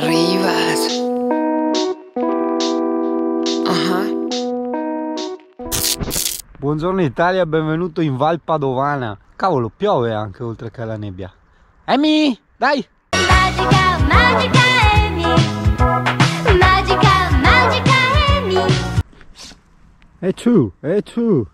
Rivas. Uh-huh. Buongiorno Italia, benvenuto in Val Padovana. Cavolo, piove anche oltre che la nebbia. Emi, dai! Magica, magica Amy. Magica, magica Amy. E tu, e tu.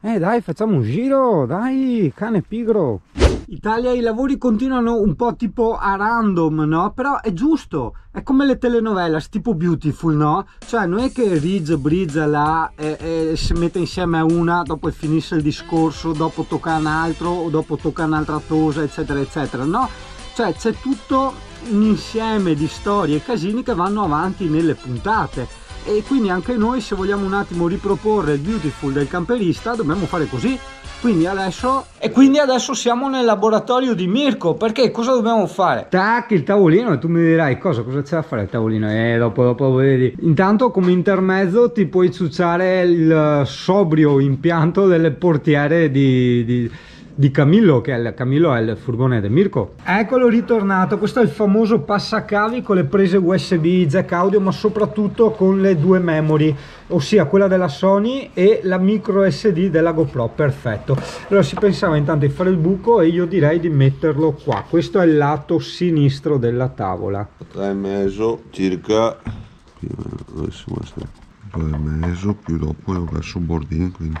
Eh dai, facciamo un giro, dai, cane pigro. Italia i lavori continuano un po' tipo a random, no? Però è giusto, è come le telenovelas, tipo Beautiful, no? Cioè non è che Ridge brizza là e, e si mette insieme a una, dopo finisce il discorso, dopo tocca un altro, o dopo tocca un'altra tosa, eccetera, eccetera, no? Cioè c'è tutto un insieme di storie e casini che vanno avanti nelle puntate e quindi anche noi se vogliamo un attimo riproporre il beautiful del camperista dobbiamo fare così. Quindi adesso e quindi adesso siamo nel laboratorio di Mirko perché cosa dobbiamo fare? Tac il tavolino e tu mi dirai cosa cosa c'è da fare il tavolino? E dopo dopo vedi. Intanto come intermezzo ti puoi ciucciare il sobrio impianto delle portiere di, di di Camillo, che è il, Camillo è il furgone di Mirko. Eccolo ritornato, questo è il famoso passacavi con le prese USB, jack audio, ma soprattutto con le due memory, ossia quella della Sony e la micro SD della GoPro, perfetto. Allora si pensava intanto di fare il buco e io direi di metterlo qua, questo è il lato sinistro della tavola. Tre e mezzo circa più o meno, dove si mostra? Due e mezzo più dopo ho verso il bordino quindi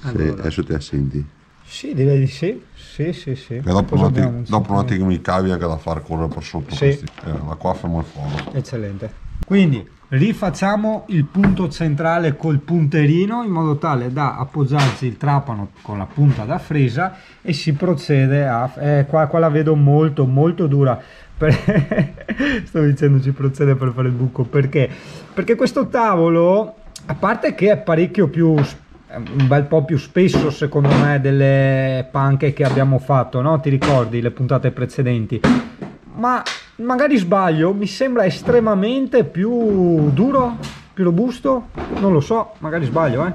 se Allora. adesso ti assenti Sì, direi di sì, sì, sì, sì. e dopo, noti, abbiamo? dopo noti che mi cavi anche da far correre per sotto Sì. questi eh, la qua fermo il fuoco Eccellente. Quindi rifacciamo il punto centrale col punterino in modo tale da appoggiarci il trapano con la punta da fresa e si procede a... Eh, qua, qua la vedo molto molto dura. Per- Sto dicendo ci procede per fare il buco perché? Perché questo tavolo, a parte che è parecchio più è un bel po' più spesso secondo me delle panche che abbiamo fatto, no? Ti ricordi le puntate precedenti? Ma magari sbaglio, mi sembra estremamente più duro, più robusto, non lo so, magari sbaglio, eh.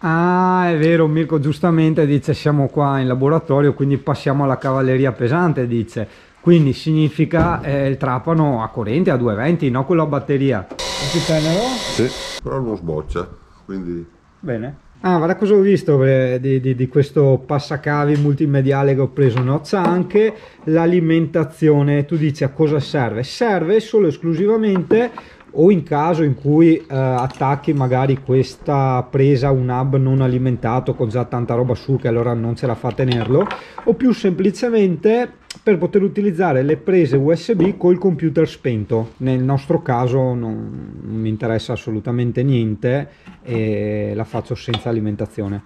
Ah, è vero, Mirko giustamente dice siamo qua in laboratorio, quindi passiamo alla cavalleria pesante, dice. Quindi significa eh, il trapano a corrente a 220, no quello a batteria. Più tenero? sì. però non sboccia quindi Bene. Ah, guarda cosa ho visto eh, di, di- di questo passacavi multimediale che ho preso, no? C'ha anche l'alimentazione, tu dici a cosa serve? Serve solo e esclusivamente o in caso in cui eh, attacchi magari questa presa un hub non alimentato con già tanta roba su che allora non ce la fa tenerlo o più semplicemente per poter utilizzare le prese USB col computer spento. Nel nostro caso non, non mi interessa assolutamente niente e la faccio senza alimentazione.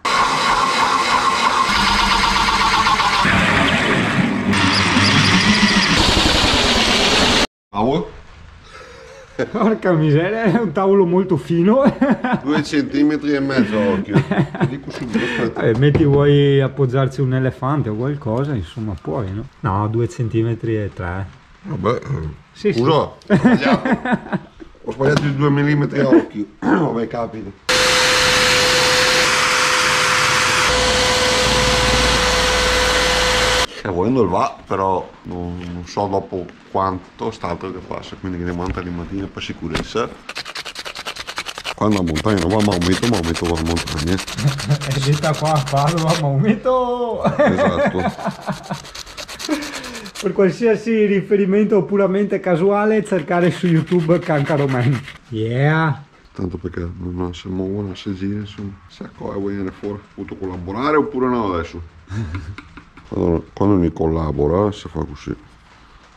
Tavolo porca miseria è un tavolo molto fino. Due centimetri e mezzo occhio. Dico subito aspetta. Eh, metti vuoi appoggiarci un elefante o qualcosa insomma puoi no? no due centimetri e tre. Vabbè Sì, sì. scusa ho sbagliato. Ho sbagliato di due millimetri a occhio. Vabbè capita E volendo il va, però non, non so dopo quanto stato che passa, quindi che ne monta di mattina per sicurezza. Quando a montagna non va a Maometto, Maometto va a montagna. è detta qua a Padova Maometto Esatto. per qualsiasi riferimento puramente casuale cercare su YouTube Cancaro Man yeah Tanto perché non si muovono, non si gira, insomma. Se cosa vuoi venire fuori, potuto collaborare oppure no adesso? Quando, quando mi collabora si fa così.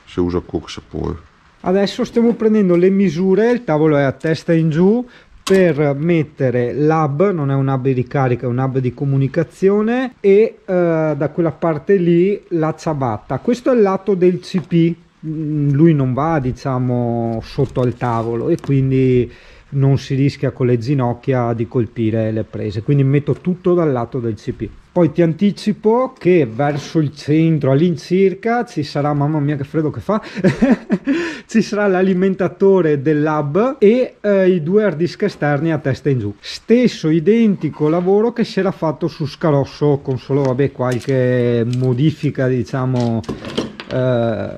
Si usa che si può. Adesso stiamo prendendo le misure, il tavolo è a testa in giù per mettere l'hub, non è un hub di ricarica, è un hub di comunicazione e eh, da quella parte lì la ciabatta. Questo è il lato del CP, mm, lui non va diciamo sotto al tavolo e quindi non si rischia con le ginocchia di colpire le prese, quindi metto tutto dal lato del CP. Poi ti anticipo che verso il centro all'incirca ci sarà, mamma mia che freddo che fa, ci sarà l'alimentatore dell'hub e eh, i due hard disk esterni a testa in giù. Stesso identico lavoro che si era fatto su Scarosso con solo vabbè qualche modifica diciamo eh,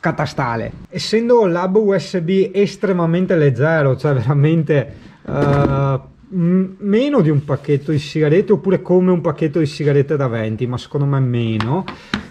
catastale. Essendo l'hub USB estremamente leggero, cioè veramente eh, m- meno di un pacchetto di sigarette oppure come un pacchetto di sigarette da 20, ma secondo me meno,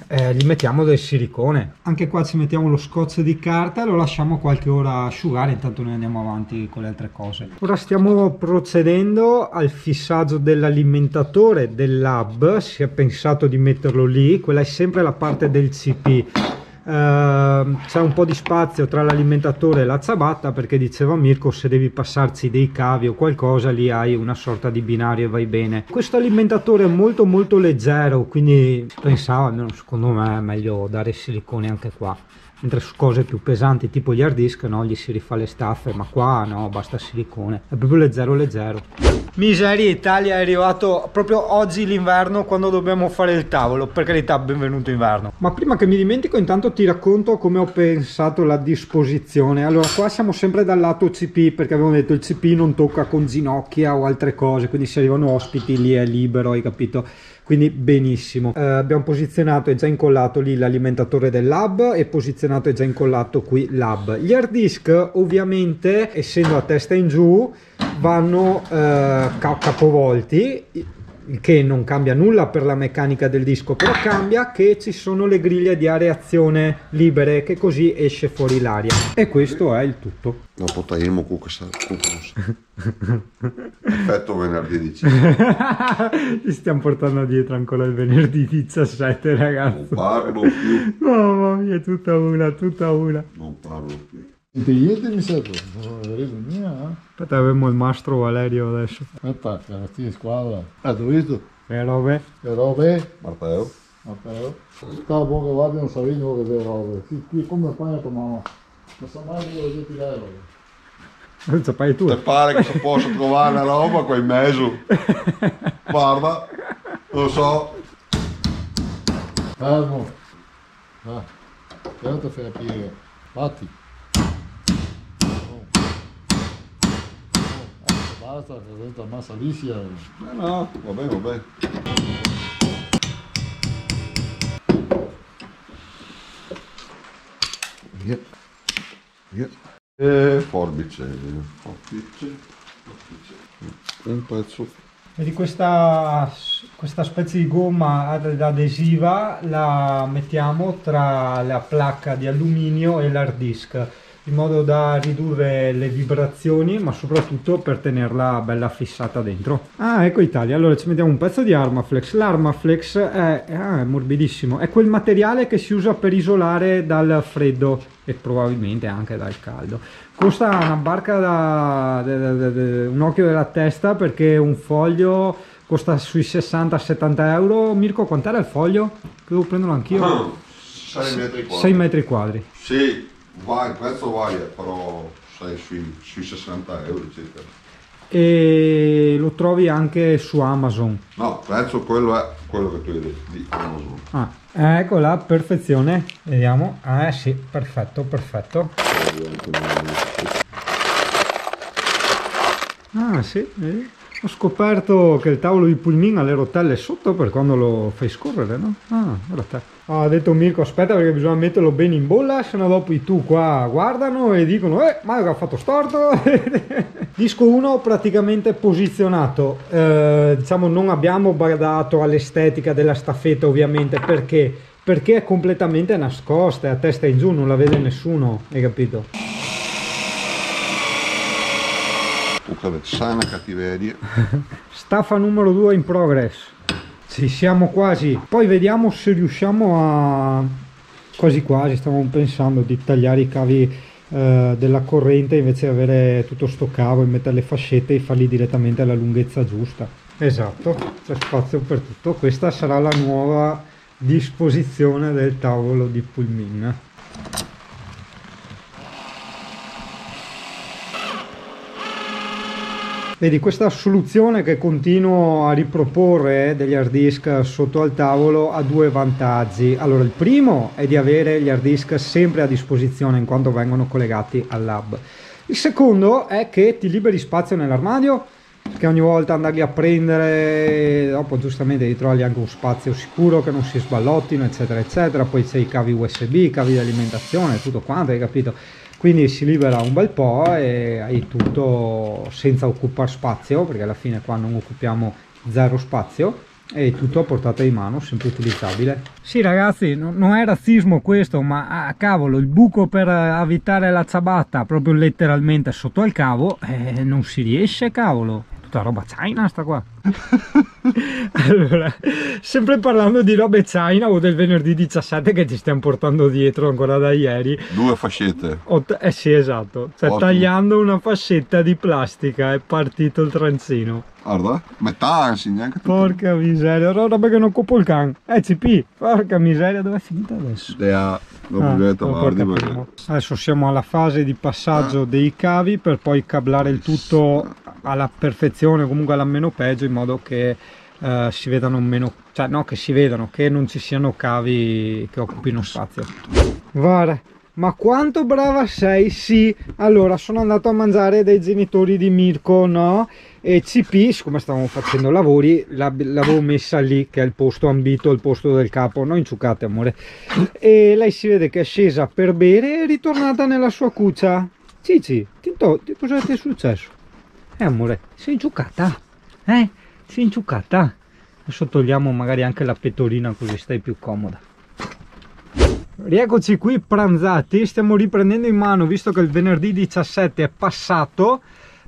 eh, gli mettiamo del silicone. Anche qua ci mettiamo lo scotch di carta e lo lasciamo qualche ora asciugare, intanto noi andiamo avanti con le altre cose. Ora stiamo procedendo al fissaggio dell'alimentatore dell'hub, si è pensato di metterlo lì, quella è sempre la parte del CP. Ehm, c'è un po' di spazio tra l'alimentatore e la ciabatta perché diceva Mirko se devi passarci dei cavi o qualcosa lì hai una sorta di binario e vai bene. Questo alimentatore è molto molto leggero quindi pensavo almeno secondo me è meglio dare silicone anche qua mentre su cose più pesanti tipo gli hard disk no gli si rifà le staffe ma qua no basta silicone è proprio leggero leggero Miseria Italia è arrivato proprio oggi l'inverno quando dobbiamo fare il tavolo. Per carità, benvenuto inverno. Ma prima che mi dimentico, intanto ti racconto come ho pensato la disposizione. Allora, qua siamo sempre dal lato CP perché avevamo detto il CP non tocca con ginocchia o altre cose, quindi se arrivano ospiti lì è libero, hai capito? Quindi benissimo. Eh, abbiamo posizionato e già incollato lì l'alimentatore del lab e posizionato e già incollato qui l'hub. Gli hard disk ovviamente essendo a testa in giù vanno eh, ca- capovolti che non cambia nulla per la meccanica del disco però cambia che ci sono le griglie di areazione libere che così esce fuori l'aria e questo è il tutto Dopo tagliamo cucus. Effetto venerdì 17. ci stiamo portando dietro ancora il venerdì 17 Non ragazzi parlo più. mamma mia tutta una tutta una Non parlo più. Intelligente mi sei tu, non avevo mia, eh? aspetta avremo il mastro Valerio adesso Aspetta, ragazzi di squadra. Ah, tu visto? le robe Le robe? Matteo? Matteo? Stava buono che guardi non sapevi dove le robe. Sì, qui come fai a tua mamma? Non sa mai dove devi tirare le robe. non saprai tu Ti pare che si possa trovare la roba qua in mezzo? Guarda, lo so. Fermo. Ah, che non ti fai a piega. Oh, Basta, che diventa massa liscia. Eh no, va bene, va bene. Via. Via. E forbice, forbice, forbice. Un pezzo. Vedi questa, questa specie di gomma ad- adesiva la mettiamo tra la placca di alluminio e l'hard disk in modo da ridurre le vibrazioni ma soprattutto per tenerla bella fissata dentro. Ah ecco Italia, allora ci mettiamo un pezzo di Armaflex. L'Armaflex è, ah, è morbidissimo, è quel materiale che si usa per isolare dal freddo e probabilmente anche dal caldo. Costa una barca da, da- da- da- da- un occhio della testa perché un foglio costa sui 60-70 euro. Mirko, quant'era il foglio? Devo prenderlo anch'io. 6 metri quadri. 6 metri quadri. Sì, va, il prezzo varia, però sei sui, sui 60 euro circa. E lo trovi anche su Amazon. No, prezzo quello è quello che tu hai detto di Amazon. Ah, ecco la perfezione. Vediamo. Ah sì, perfetto, perfetto. Ah sì, vedi? Ho scoperto che il tavolo di pulmin ha le rotelle sotto per quando lo fai scorrere, no? Ah, guarda. Ah, ha detto Mirko, aspetta perché bisogna metterlo bene in bolla, se no dopo i tu qua guardano e dicono, eh, ma che ha fatto storto. Disco 1 praticamente posizionato, Eh, diciamo non abbiamo badato all'estetica della staffetta ovviamente, perché? Perché è completamente nascosta, è a testa in giù, non la vede nessuno, hai capito? Tutta sana cattiveria. Staffa numero 2 in progress. Ci siamo quasi. Poi vediamo se riusciamo a... Quasi quasi, stavamo pensando di tagliare i cavi eh, della corrente invece di avere tutto sto cavo e mettere le fascette e farli direttamente alla lunghezza giusta. Esatto, c'è spazio per tutto. Questa sarà la nuova disposizione del tavolo di pulmin. Vedi, questa soluzione che continuo a riproporre eh, degli hard disk sotto al tavolo ha due vantaggi. Allora, il primo è di avere gli hard disk sempre a disposizione in quanto vengono collegati al lab. Il secondo è che ti liberi spazio nell'armadio Perché ogni volta andarli a prendere, dopo giustamente devi trovargli anche un spazio sicuro che non si sballottino, eccetera, eccetera. Poi c'è i cavi USB, i cavi di alimentazione, tutto quanto, hai capito? Quindi si libera un bel po' e hai tutto senza occupare spazio, perché alla fine qua non occupiamo zero spazio e tutto a portata di mano, sempre utilizzabile. Sì ragazzi, no- non è razzismo questo, ma ah, cavolo, il buco per eh, avvitare la ciabatta proprio letteralmente sotto al cavo, eh, non si riesce cavolo. Tutta roba China sta qua. allora, sempre parlando di robe China o del venerdì 17 che ci stiamo portando dietro ancora da ieri, Due fascette. eh sì esatto, cioè Ottimo. tagliando una fascetta di plastica è partito il transino. Guarda, metà anzi, neanche tutto. Porca miseria, roba che non copo il can. Eh CP, porca miseria, dove è finita adesso? Dea, dopo Ah, dopo tavarli perché... Adesso siamo alla fase di passaggio dei cavi per poi cablare il tutto alla perfezione, comunque alla meno peggio, in modo che eh, si vedano meno, cioè no che si vedano, che non ci siano cavi che occupino spazio. Guarda, ma quanto brava sei? Sì, allora sono andato a mangiare dai genitori di Mirko, no? E CP, siccome stavamo facendo lavori, l'avevo messa lì, che è il posto ambito, il posto del capo, no? Inciucate, amore. E lei si vede che è scesa per bere e è ritornata nella sua cuccia. Cici, Tinto, cosa ti è successo? Eh, amore, sei inciucata? Eh? Sei inciucata? Adesso togliamo magari anche la pettorina così stai più comoda. Rieccoci qui pranzati, stiamo riprendendo in mano visto che il venerdì 17 è passato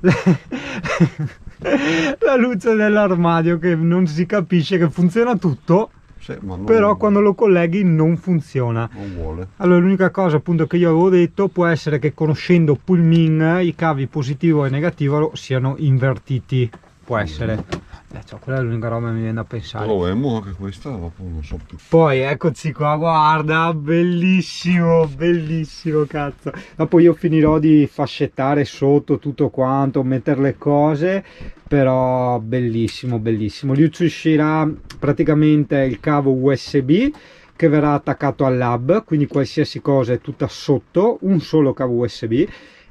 la luce dell'armadio che non si capisce che funziona tutto, Sì, non, però quando lo colleghi non funziona. Non vuole. Allora l'unica cosa appunto che io avevo detto può essere che conoscendo Pullmin i cavi positivo e negativo siano invertiti, può essere. Eh, cioè, quella è l'unica roba che mi viene da pensare. Proviamo anche questa, dopo non so più. Poi eccoci qua, guarda, bellissimo, bellissimo cazzo. Dopo io finirò di fascettare sotto tutto quanto, mettere le cose, però bellissimo, bellissimo. Lì ci uscirà praticamente il cavo USB che verrà attaccato al lab, quindi qualsiasi cosa è tutta sotto, un solo cavo USB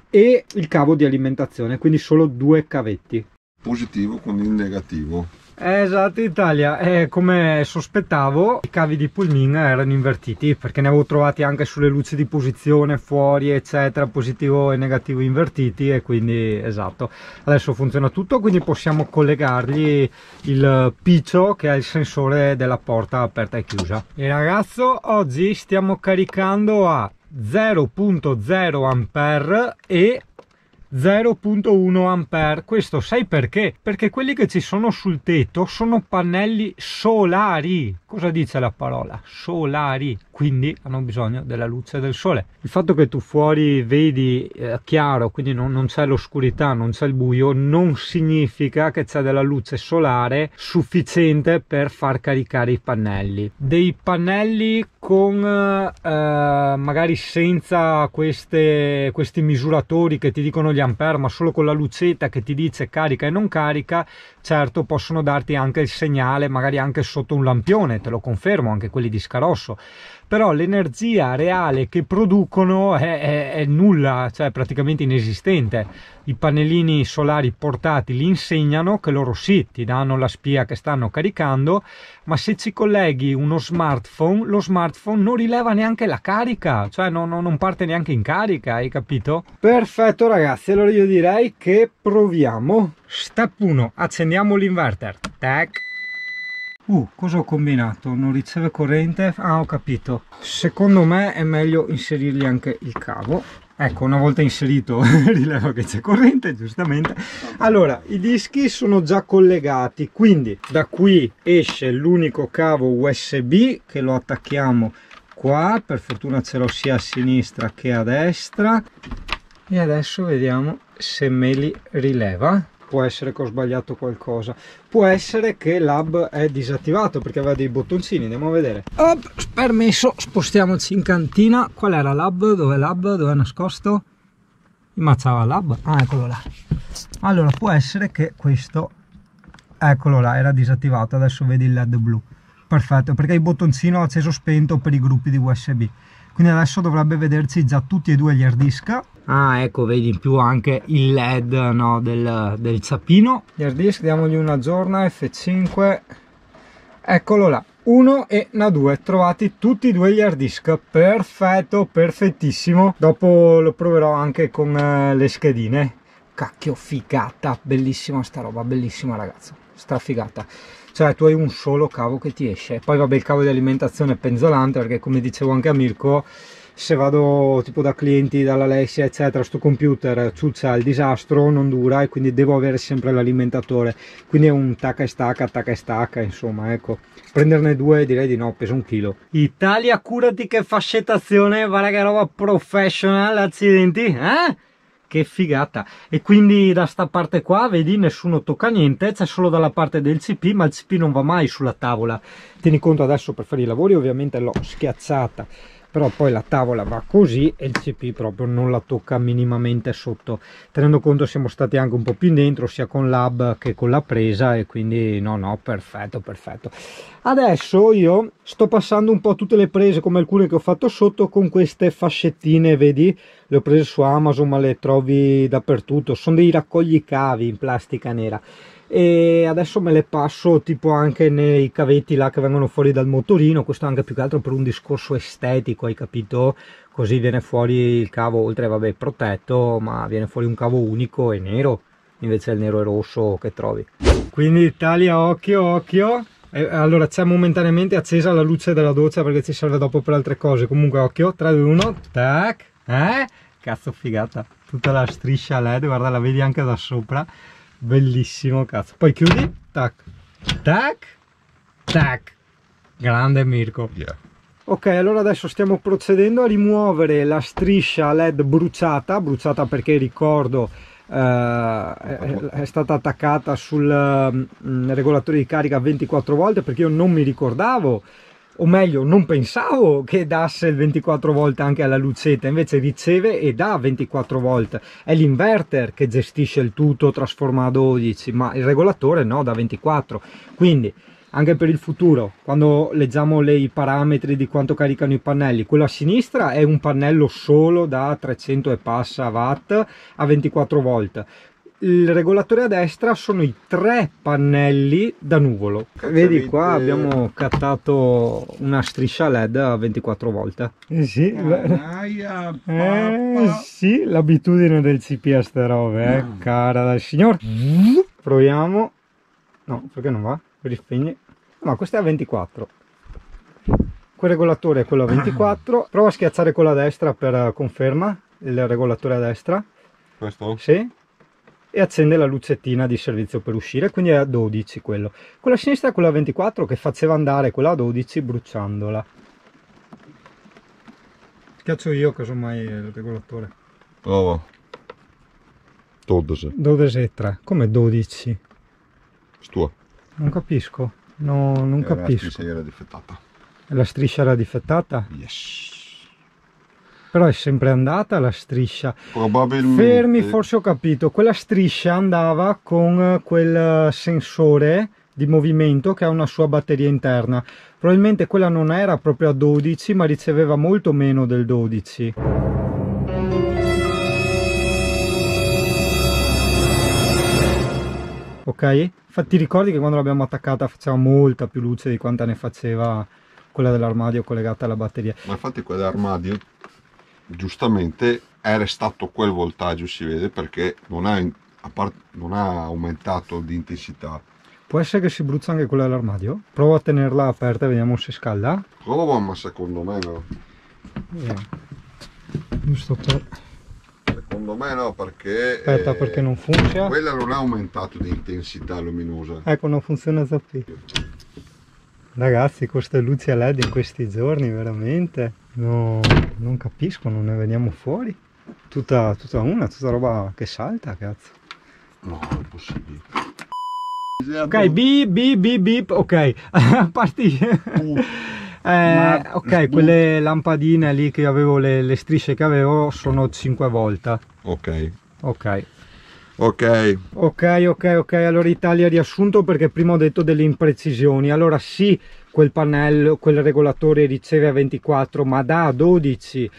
e il cavo di alimentazione, quindi solo due cavetti. Positivo con il negativo. Esatto Italia, eh, come sospettavo i cavi di Pullmin erano invertiti perché ne avevo trovati anche sulle luci di posizione fuori eccetera, positivo e negativo invertiti e quindi esatto, adesso funziona tutto quindi possiamo collegargli il piccio che è il sensore della porta aperta e chiusa. E ragazzo oggi stiamo caricando a 0.0 ampere e 0.1 ampere. Questo sai perché? Perché quelli che ci sono sul tetto sono pannelli solari. Cosa dice la parola? Solari. Quindi hanno bisogno della luce del sole. Il fatto che tu fuori vedi eh, chiaro quindi non, non c'è l'oscurità non c'è il buio non significa che c'è della luce solare sufficiente per far caricare i pannelli. Dei pannelli con eh, magari senza queste, questi misuratori che ti dicono gli ampere ma solo con la lucetta che ti dice carica e non carica certo possono darti anche il segnale magari anche sotto un lampione te lo confermo anche quelli di scarosso però l'energia reale che producono è, è- è nulla, cioè praticamente inesistente. I pannellini solari portati li insegnano che loro sì, ti danno la spia che stanno caricando, ma se ci colleghi uno smartphone, lo smartphone non rileva neanche la carica, cioè non, non- parte neanche in carica, hai capito? Perfetto ragazzi, allora io direi che proviamo. Step 1, accendiamo l'inverter. Tac. Uh, cosa ho combinato? Non riceve corrente? Ah, ho capito. Secondo me è meglio inserirgli anche il cavo. Ecco, una volta inserito rileva che c'è corrente, giustamente. Allora, i dischi sono già collegati, quindi da qui esce l'unico cavo USB che lo attacchiamo qua. Per fortuna ce l'ho sia a sinistra che a destra. E adesso vediamo se me li rileva. Può essere che ho sbagliato qualcosa. Può essere che l'hub è disattivato perché aveva dei bottoncini. Andiamo a vedere. Op, permesso, spostiamoci in cantina. Qual era l'hub? Dove l'hub? Dove è nascosto? Immazzava l'hub? Ah, eccolo là. Allora, può essere che questo... Eccolo là, era disattivato. Adesso vedi il LED blu. Perfetto, perché il bottoncino acceso spento per i gruppi di USB quindi adesso dovrebbe vederci già tutti e due gli hard disk. Ah ecco vedi in più anche il led no, del, del zappino. Gli hard disk diamogli una aggiorna F5 eccolo là 1 e na 2 trovati tutti e due gli hard disk. Perfetto perfettissimo. Dopo lo proverò anche con eh, le schedine cacchio figata bellissima sta roba bellissima ragazzo strafigata cioè tu hai un solo cavo che ti esce. Poi vabbè il cavo di alimentazione è penzolante perché come dicevo anche a Mirko se vado tipo da clienti dall'Alessia eccetera sto computer ciuccia il disastro non dura e quindi devo avere sempre l'alimentatore. Quindi è un tacca e stacca tacca e stacca insomma ecco. Prenderne due direi di no pesa un chilo. Italia curati che fascettazione guarda che roba professional accidenti eh che figata. E quindi da sta parte qua vedi nessuno tocca niente c'è solo dalla parte del cp ma il cp non va mai sulla tavola. Tieni conto adesso per fare i lavori ovviamente l'ho schiacciata però poi la tavola va così e il cp proprio non la tocca minimamente sotto. Tenendo conto siamo stati anche un po' più in dentro sia con l'hub che con la presa e quindi no no perfetto perfetto. Adesso io sto passando un po' tutte le prese come alcune che ho fatto sotto con queste fascettine vedi? Le ho prese su amazon ma le trovi dappertutto. Sono dei raccogli cavi in plastica nera e adesso me le passo tipo anche nei cavetti là che vengono fuori dal motorino questo anche più che altro per un discorso estetico hai capito? Così viene fuori il cavo oltre vabbè protetto ma viene fuori un cavo unico e nero invece il nero e rosso che trovi. Quindi Italia occhio occhio. Allora c'è momentaneamente accesa la luce della doccia perché ci serve dopo per altre cose. Comunque occhio 3 2 1 tac eh? Cazzo figata. Tutta la striscia led guarda la vedi anche da sopra bellissimo cazzo. Poi chiudi tac. Tac tac. Grande Mirko. Yeah. ok allora adesso stiamo procedendo a rimuovere la striscia led bruciata. Bruciata perché ricordo eh, è, è stata attaccata sul mm, regolatore di carica 24 volte perché io non mi ricordavo o meglio non pensavo che dasse il 24 volt anche alla lucetta invece riceve e dà 24 volt è l'inverter che gestisce il tutto trasforma a 12 ma il regolatore no da 24 quindi anche per il futuro quando leggiamo le, i parametri di quanto caricano i pannelli quello a sinistra è un pannello solo da 300 e passa watt a 24 volt il regolatore a destra sono i tre pannelli da nuvolo. Vedi qua abbiamo cattato una striscia led a 24 volt eh sì, Canaia, eh, papà. sì l'abitudine del cp a ste robe eh, cara dal signor. Proviamo. No perché non va? Rispegni ma questo è a 24 quel regolatore è quello a 24 prova a schiacciare con la destra per eh, conferma il regolatore a destra. Questo? sì e accende la lucettina di servizio per uscire quindi è a 12 quello quella sinistra è quella a 24 che faceva andare quella a 12 bruciandola schiaccio io casomai il regolatore Prova. 12. 12 e 3 come 12 Stua. non capisco no, non capisco Se era difettata. la striscia era difettata Yes. Però è sempre andata la striscia Probabilmente. Fermi, forse ho capito. Quella striscia andava con eh, quel eh, sensore di movimento che ha una sua batteria interna. Probabilmente quella non era proprio a 12, ma riceveva molto meno del 12. Ok? Infatti ricordi che quando l'abbiamo attaccata faceva molta più luce di quanta ne faceva quella dell'armadio collegata alla batteria. Ma infatti quell'armadio giustamente era stato quel voltaggio si vede perché non ha, non ha aumentato di intensità. Può essere che si brucia anche quella dell'armadio? Provo a tenerla aperta e vediamo se scalda. Prova ma secondo me no. Vediamo. Giusto per... Secondo me no perché... Aspetta eh, perché non funziona. Quella non ha aumentato di intensità luminosa. Ecco, non funziona Zappi. Ragazzi, queste luci a LED in questi giorni, veramente, no, non capisco, non ne veniamo fuori. Tutta, tutta una, tutta roba che salta, cazzo. No, è possibile. Ok, beep, beep, beep, beep, ok, parti. Eh, ok, quelle lampadine lì che avevo, le, le strisce che avevo sono 5 volt. Ok. Ok. Ok. Ok, ok, ok, allora Italia riassunto perché prima ho detto delle imprecisioni. Allora sì, quel pannello, quel regolatore riceve a 24 ma dà a 12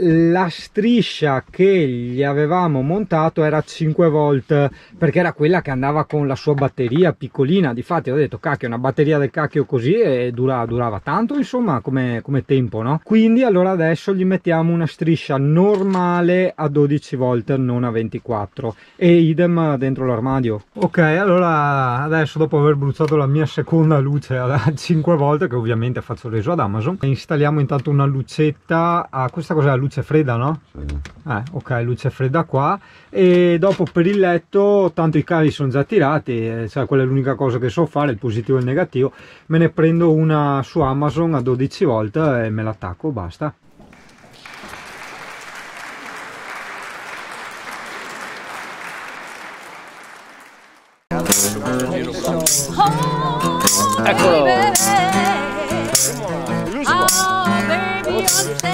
la striscia che gli avevamo montato era 5 volt perché era quella che andava con la sua batteria piccolina. Difatti ho detto cacchio una batteria del cacchio così e dura, durava tanto insomma come, come tempo no? Quindi allora adesso gli mettiamo una striscia normale a 12 volt non a 24 e idem dentro l'armadio. Ok allora adesso dopo aver bruciato la mia seconda luce a 5 volt che ovviamente faccio reso ad amazon installiamo intanto una lucetta a questa cos'è? La luce fredda no? Sì. Eh, ok, luce fredda qua e dopo per il letto, tanto i cavi sono già tirati, cioè quella è l'unica cosa che so fare, il positivo e il negativo, me ne prendo una su Amazon a 12 volt e me l'attacco, basta. Eccolo! Oh, baby,